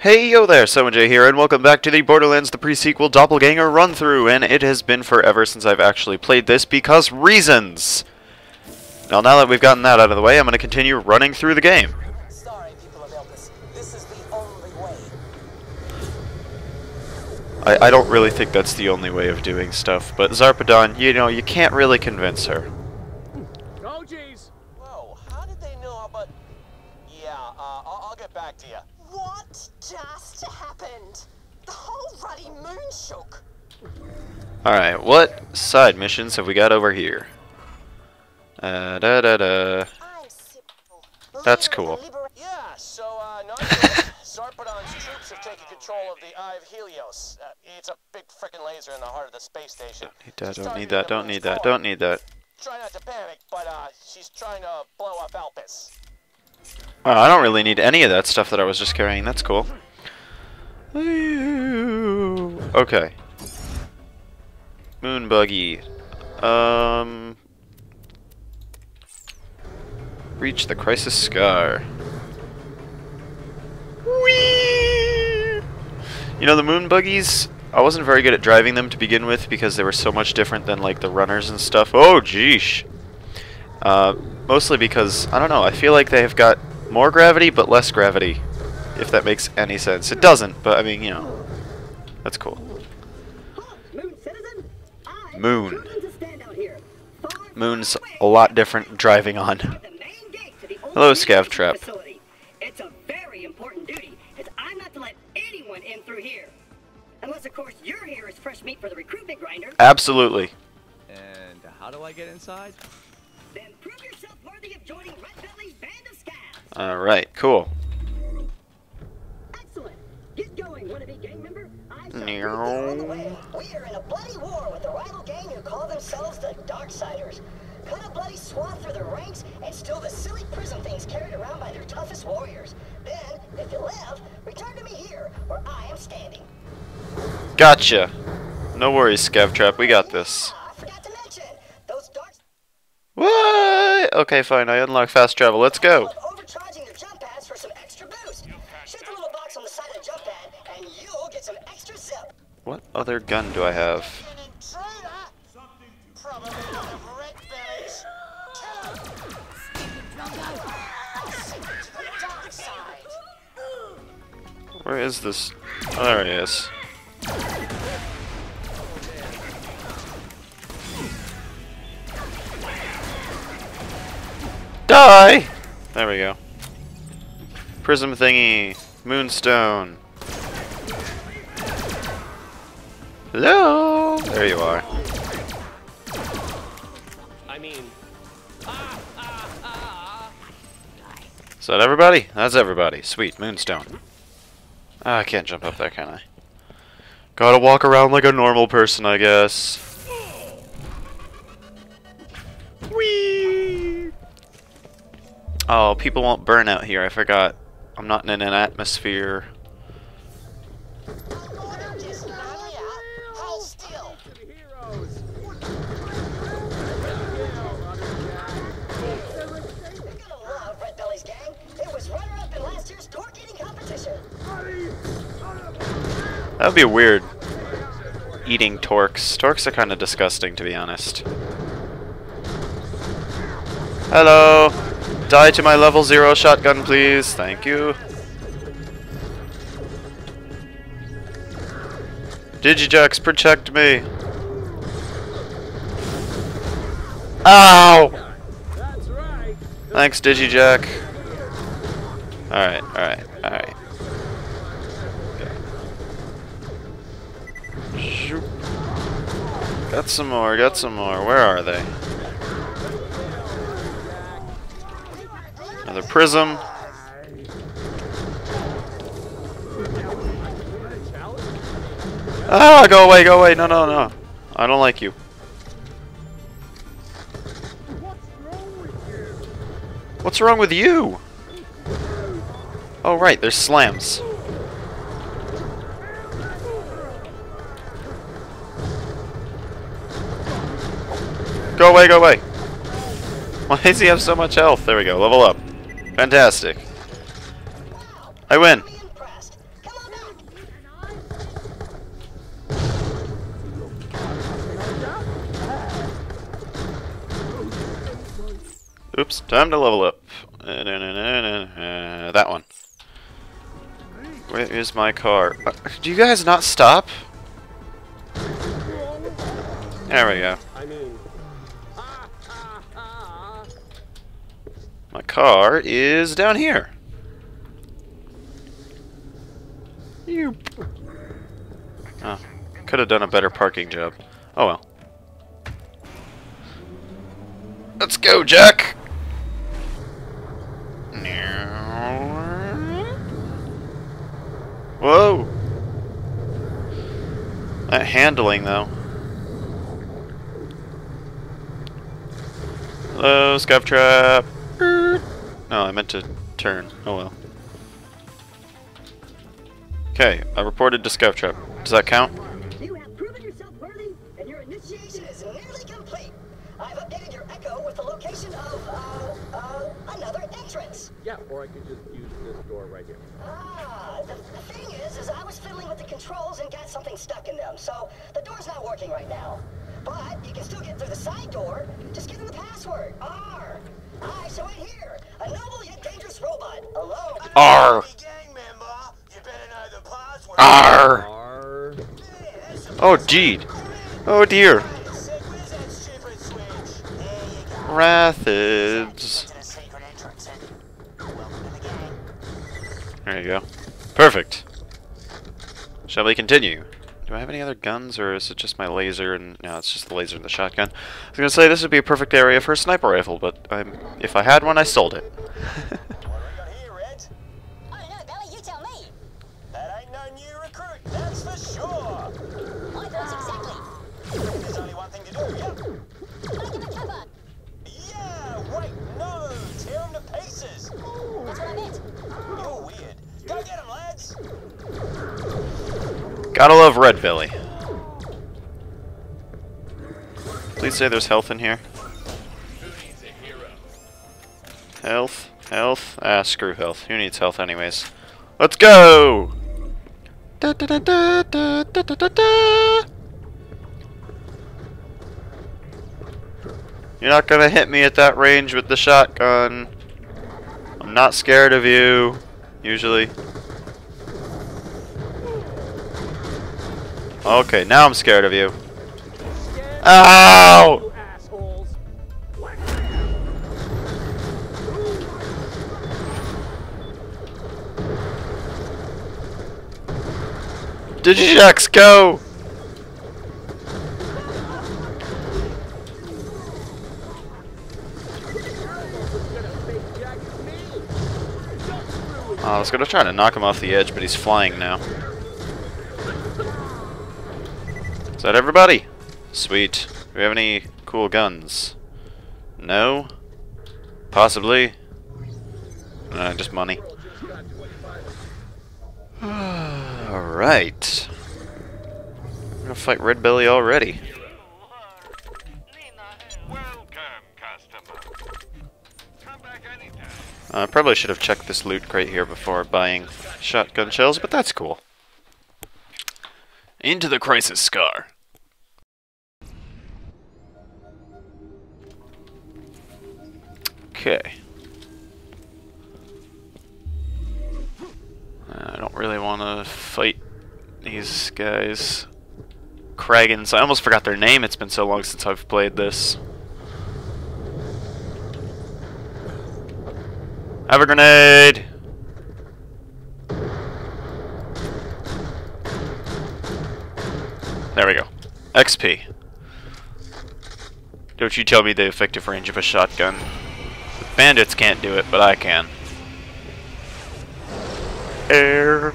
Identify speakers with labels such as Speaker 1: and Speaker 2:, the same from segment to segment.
Speaker 1: Hey yo there, J here, and welcome back to the Borderlands the pre-sequel Doppelganger run-through, and it has been forever since I've actually played this because reasons! Now, now that we've gotten that out of the way, I'm going to continue running through the game.
Speaker 2: Sorry, people of Elpis. This is the only way.
Speaker 1: I, I don't really think that's the only way of doing stuff, but Zarpedon, you know, you can't really convince her.
Speaker 3: Oh, jeez.
Speaker 2: Whoa, how did they know about... Yeah, uh, I'll, I'll get back to you.
Speaker 4: What just happened? The whole ruddy moon shook.
Speaker 1: Alright, what side missions have we got over here? Uh, da da da. That's cool.
Speaker 4: the
Speaker 2: Yeah, so, uh, not Zarpedon's troops have taken control of the Eye of Helios. Uh, it's a big frickin' laser in the heart of the space station.
Speaker 1: Need that, don't need that, don't need that, don't need that.
Speaker 2: Try not to panic, but, uh, she's trying to blow up Elpis.
Speaker 1: Oh, I don't really need any of that stuff that I was just carrying, that's cool. Okay. Moon buggy. Um... Reach the crisis scar. Whee! You know, the moon buggies, I wasn't very good at driving them to begin with because they were so much different than, like, the runners and stuff. Oh, jeesh! Uh, mostly because, I don't know, I feel like they have got more gravity but less gravity, if that makes any sense. It doesn't, but I mean, you know, that's cool.
Speaker 5: Moon citizen, I'm
Speaker 1: Moon.
Speaker 5: chosen to stand out here. Far, far
Speaker 1: Moon's a lot different driving on.
Speaker 5: from the main gate to the old
Speaker 1: Hello,
Speaker 5: communication
Speaker 1: Scav Trap.
Speaker 5: It's a very important duty, as I'm not to let anyone in through here. Unless, of course, you're here as fresh meat for the recruitment grinder.
Speaker 1: Absolutely.
Speaker 3: And how do I get inside?
Speaker 5: Then prove yourself worthy of joining Red Belly's band of scavs.
Speaker 1: Alright, cool.
Speaker 5: Excellent. Get going, wannabe gang member. I shall
Speaker 1: Meow.
Speaker 4: On the way, we are in a bloody war with a rival gang who call themselves the Darksiders. Cut a bloody swath through their ranks and steal the silly prism things carried around by their toughest warriors. Then, if you live, return to me here, where I am standing.
Speaker 1: Gotcha. No worries, Scav Trap, we got this.
Speaker 4: Ah, I forgot to mention, those Dark
Speaker 1: What? Okay, fine, I unlock fast travel, let's go.
Speaker 4: overcharging their jump pads for some extra boost. Shoot the little box on the side of the jump pad, and you'll get some extra zip.
Speaker 1: What other gun do I have?
Speaker 2: An intruder? Probably one of Red Belly's.
Speaker 4: To the dark side.
Speaker 1: Where is this? Oh, there he is. Die! There we go. Prism thingy. Moonstone. Hello! There you are.
Speaker 3: I mean,
Speaker 1: Is that everybody? That's everybody. Sweet, Moonstone. Ah, I can't jump up there, can I? Gotta walk around like a normal person, I guess. Whee! Oh, people won't burn out here. I forgot. I'm not in an atmosphere. That would be weird. Eating Torks. Torks are kind of disgusting, to be honest. Hello! Die to my level zero shotgun, please. Thank you. Digi-Jacks, protect me. Ow! Thanks, Digi-Jack. Alright, alright, alright. Got some more, got some more. Where are they? Another prism. Ah, go away, go away. No, no, no. I don't like you. What's wrong with you? Oh, right, there's slams. Go away, go away. Why does he have so much health? There we go, level up. Fantastic. I win. Oops, time to level up. that one. Where is my car? Uh, do you guys not stop? There we go. My car is down here. You. Oh, ah, could have done a better parking job. Oh well. Let's go, Jack. Whoa. That handling, though. Hello, Scav Trap. No, I meant to turn. Oh well. Okay, I reported to Scav Trap. Does that count?
Speaker 4: You have proven yourself worthy, and your initiation is nearly complete. I've updated your echo with the location of, uh, uh, another entrance.
Speaker 3: Yeah, or I could just use this door right here.
Speaker 4: Ah, the, the thing is, is I was fiddling with the controls and got something stuck in them, so the door's not working right now. But you can still get through the side door. Just give them the password. R. I show it here.
Speaker 1: R. R. Oh, deed. Oh dear. Rathyds.
Speaker 2: To to.
Speaker 1: There you go. Perfect. Shall we continue? Do I have any other guns, or is it just my laser and... No, it's just the laser and the shotgun. I was gonna say this would be a perfect area for a sniper rifle, but I'm, if I had one, I sold it. Gotta love Red Belly. Please say there's health in here. Health, health. Ah, screw health. Who needs health anyways? Let's go! Da, da, da, You're not gonna hit me at that range with the shotgun. I'm not scared of you, usually. Okay, now I'm scared of you. Ow!
Speaker 3: assholes.
Speaker 1: Digi-Jacks, go! Oh, I was gonna try to knock him off the edge, but he's flying now. Is that everybody? Sweet. Do we have any cool guns? No? Possibly? No, just money. Alright. I'm gonna fight Red Belly already.
Speaker 6: Welcome, customer. Come back anytime.
Speaker 1: I probably should have checked this loot crate here before buying shotgun shells, but that's cool. Into the Crisis Scar. Okay. I don't really want to fight these guys. Kraggons. I almost forgot their name. It's been so long since I've played this. Have a grenade! There we go. XP. Don't you tell me the effective range of a shotgun. The bandits can't do it, but I can. Air.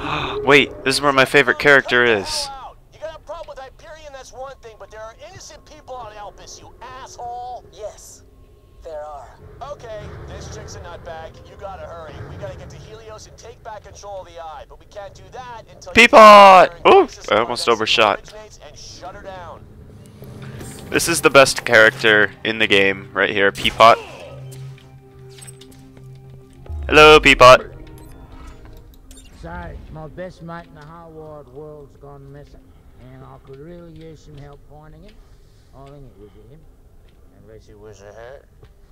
Speaker 1: Wait, this is where my favorite character is.
Speaker 2: You got a problem with Hyperion, that's one thing, but there are innocent people on Elpis, you asshole.
Speaker 4: Yes, there are.
Speaker 2: Okay, this chick's a nutbag. You gotta hurry. We gotta get to Helios and take back control of the eye, but we can't do that until you
Speaker 1: Peapod!
Speaker 2: get there
Speaker 1: Ooh, I almost overshot.
Speaker 2: And shut her down.
Speaker 1: This is the best character in the game, right here, Peapot. Hello, Peapot.
Speaker 7: Sorry, my best mate in the whole wide world's gone missing, and I could really use some help finding him.
Speaker 3: I think it was him. Unless it was a her.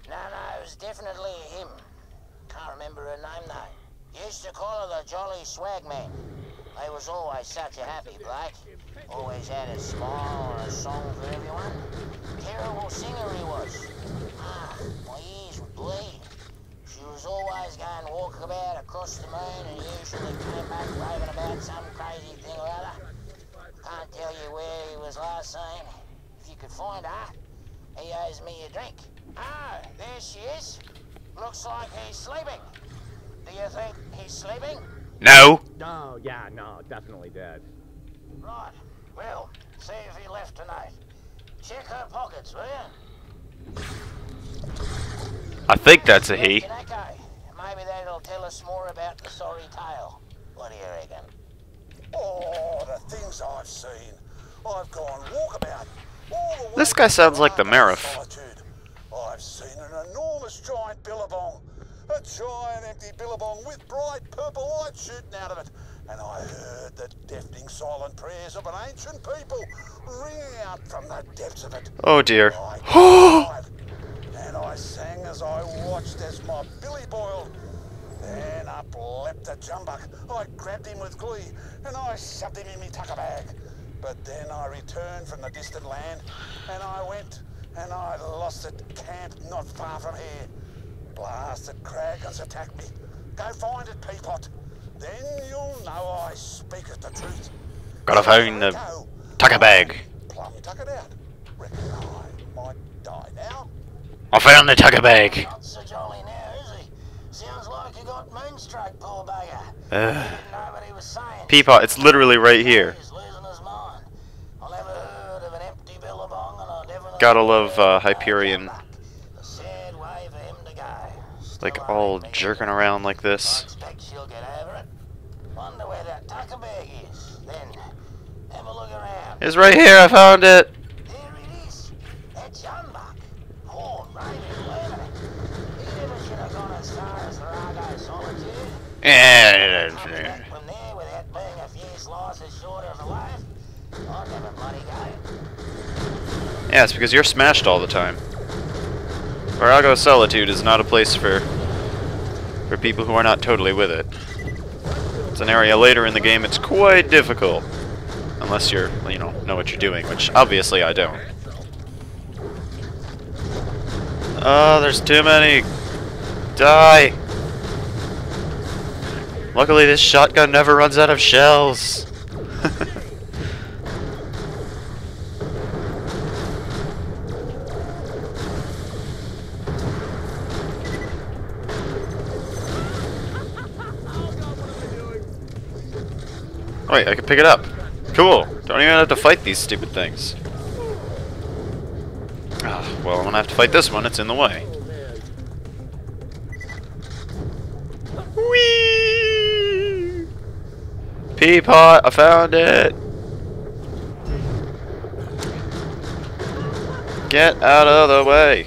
Speaker 2: No, no, it was definitely him. Can't remember her name though. Used to call her the Jolly Swagman. He was always such a happy bloke. Always had a smile or a song for everyone. Terrible singer he was. Ah, my ears would bleed. She was always going walkabout across the moon and usually came back raving about some crazy thing or other. Can't tell you where he was last seen. If you could find her, he owes me a drink. Ah, there she is. Looks like he's sleeping. Do you think he's sleeping?
Speaker 1: No.
Speaker 3: Oh, yeah, no, definitely dead.
Speaker 2: Right. Well, see if he left tonight. Check her pockets, will you?
Speaker 1: I think that's a he.
Speaker 2: Reckon Okay. Maybe that'll tell us more about the sorry tale. What do you reckon?
Speaker 7: Oh, the things I've seen. I've gone walkabout. All the way
Speaker 1: This guy sounds like the Marif.
Speaker 7: I've seen an enormous giant billabong. A giant empty billabong with bright purple light shooting out of it. And I heard the deafening silent prayers of an ancient people ringing out from the depths of it.
Speaker 1: Oh dear.
Speaker 7: I and I sang as I watched as my billy boiled. Then up leapt a jumbuck. I grabbed him with glee, and I shoved him in me tucker bag. But then I returned from the distant land, and I went, and I lost at camp not far from here. Blasted Kraggons attacked me. Go find it, Peapot. Then you'll know I speaketh the truth.
Speaker 1: Gotta find the
Speaker 7: Go.
Speaker 1: tucker bag.
Speaker 7: Plum it out. Reckon I might die now.
Speaker 1: I found the tucker bag.
Speaker 2: Not so jolly now, is he? Sounds like you got moonstruck, poor bugger.
Speaker 1: Uh,
Speaker 2: Didn't know what he was saying.
Speaker 1: Peapot, it's literally right here.
Speaker 2: He's losing his mind. I never heard of an empty billabong, and I definitely
Speaker 1: Gotta love, uh, Hyperion.
Speaker 2: jumbuck. A sad way for him to go. Still
Speaker 1: Like all jerking around like
Speaker 2: I
Speaker 1: this.
Speaker 2: expect she'll get over it. Wonder where
Speaker 1: Yeah, it's because you're smashed all the time. Vorago Solitude is not a place for for people who are not totally with it. It's an area later in the game it's quite difficult. Unless you're, you know, know what you're doing, which obviously I don't. Oh, there's too many. Die! Luckily this shotgun never runs out of shells. Wait, I can pick it up. Cool. Don't even have to fight these stupid things. Ah, well, I'm gonna have to fight this one. It's in the way. Whee! Peapot, I found it. Get out of the way.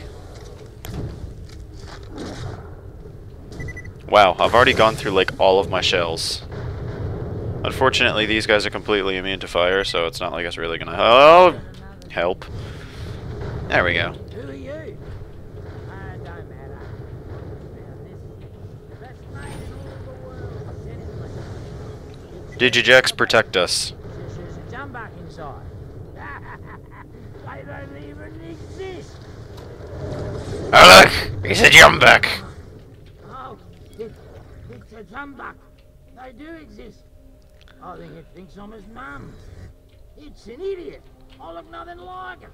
Speaker 1: Wow, I've already gone through like all of my shells. Unfortunately, these guys are completely immune to fire, so it's not like it's really gonna oh, help. There we go. Digi-Jacks, protect us.
Speaker 3: A jumbuck inside. they don't even exist.
Speaker 1: Oh a jumbuck!
Speaker 3: Oh, it, it's a jumbuck. They do exist. I think it thinks I'm his mum. It's an idiot. I look nothing like him.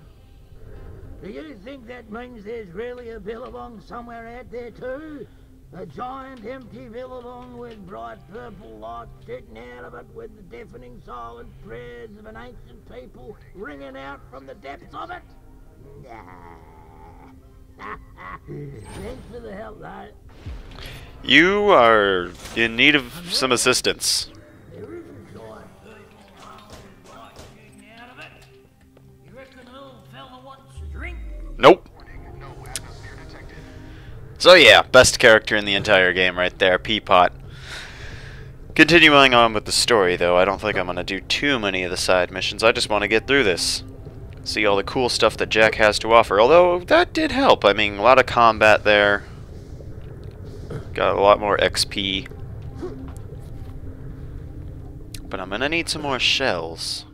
Speaker 3: Do you think that means there's really a billabong somewhere out there too? A giant empty billabong with bright purple lights shooting out of it with the deafening silent prayers of an ancient people ringing out from the depths of it? Nah. Thanks for the help, though.
Speaker 1: You are in need of some assistance. Nope. So yeah, best character in the entire game right there, Peapot. Continuing on with the story though, I don't think I'm gonna do too many of the side missions. I just want to get through this. see all the cool stuff that Jack has to offer. Although that did help. I mean, a lot of combat there. Got a lot more XP. But I'm gonna need some more shells.